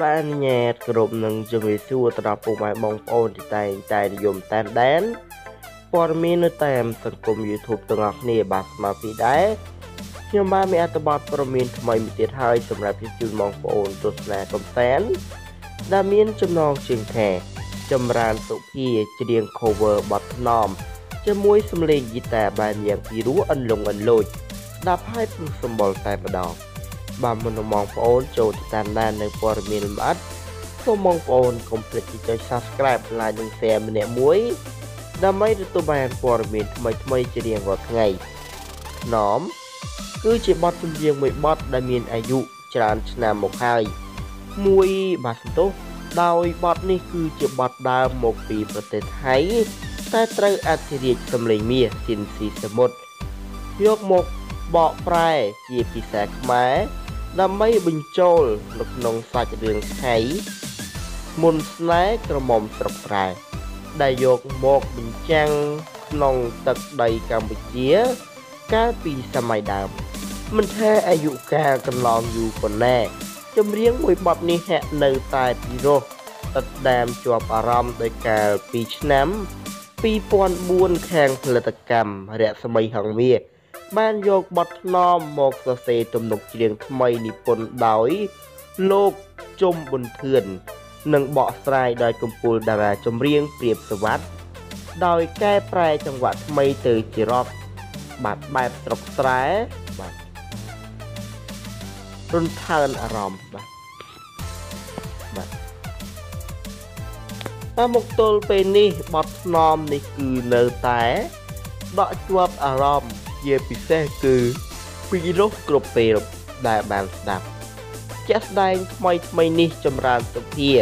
បាទអនុញ្ញាតគ្រប់នឹងជំរាបសួរទៅដល់ពុកម៉ែបងប្អូនที่តែងតែនិយមតាមដានព័ត៌មាននៅតាមសង្គម YouTube ទាំងអស់គ្នាបាទស្មើពីដែរខ្ញុំបាទមានអត្ថបទព័ត៌មានថ្មីមួយទៀតហើយសម្រាប់ជូនបងប្អូនទស្សនាកំសាន្តដែលមានចំណងជើងថាចម្រើនសុភាច្រៀង cover បទថ្នមជាមួយសំឡេងហ្គីតាបានយ៉ាងពីរោះអន្លង់អន្លូចស្ដាប់ហើយព្រឹកសម្បល់តែម្ដង បាទមុននឹងបងប្អូនចូលទៅតាមដាននៅព័ត៌មានលម្អិតសូមបងប្អូនកុំភ្លេចចុច Subscribe like និង Share ម្នាក់មួយដើម្បីទទួលបានព័ត៌មានថ្មីៗជារៀងរាល់ថ្ងៃថ្នមគឺជាបទចម្រៀងមួយបទដែលមានអាយុច្រើនឆ្នាំមកហើយមួយបាទសន្ទុះដោយបទនេះគឺជាបទដើមមកពីប្រទេសថៃតែត្រូវអធិរាជសម្លេងមាសស៊ីនស៊ីសមុទ្រយកមកបកប្រែជាភាសាខ្មែរ ដើម្បីបញ្ចូលនៅក្នុងសាច់រឿងថៃមុនស្នេហ៍ក្រមុំស្រុកស្រែដែលយកមកបញ្ចាំងក្នុងទឹកដីកម្ពុជា កាលពីសម័យដើម មិនថាអាយុកាលកន្លងយូរប៉ុណ្ណាចម្រៀងមួយបទនេះហាក់នៅតែពិរោះដិតដាមជាប់អារម្មណ៍ដោយកាលពីឆ្នាំ2004ខាងផលិតកម្មរស្មីហង្មា បានយកបទថ្នមមកសរសេរទំនុកច្រៀងថ្មីនិពន្ធដោយ លោកជុំប៊ុនធឿននិងបកស្រាយដោយកំពូលតារាចម្រៀងព្រាបសវັດដោយកែប្រែចង្វាក់ថ្មីទៅជារ៉កបាទបែបស្រុកស្រែបាទរុនថើនអារម្មណ៍បាទបាទតាមមកទល់ពេលនេះបទស្នមនេះគឺនៅតែដកជាប់អារម្មណ៍ ជាពិសេសគឺពីរោះគ្រប់ពេលដែលបានស្ដាប់ជាក់ស្ដែងថ្មីថ្មីនេះចម្រើនសុភា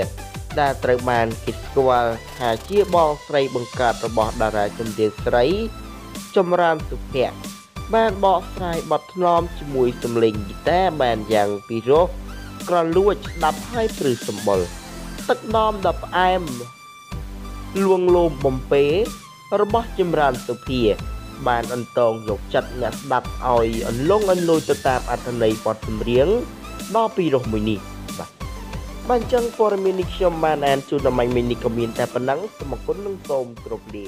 ដែលត្រូវបានគេស្គាល់ថាជាបងស្រីបង្កើតរបស់តារាចម្រៀងស្រី ចម្រើនសុភ័ក្របានបកស្រាយបទថ្នមជាមួយសំឡេងហ្គីតាបានយ៉ាងពីរោះក្រលួចស្ដាប់ហើយព្រឺសម្បុរទឹកដមដ៏ផ្អែមលួងលោមបំពេរបស់ចម្រើនសុភា បានអន្តងយកចិត្តអ្នកស្ដាប់ឲ្យអន្លង់អន្លូចទៅតាមអត្ថន័យបទចម្រៀងដ៏ពីរោះមួយនេះបាទបាទអញ្ចឹងព័ត៌មាននេះខ្ញុំបានអានជូនដល់ម៉ៃមីនេះក៏មានតែប៉ុណ្ណឹងសូមអរគុណនិងសូមគោរពលា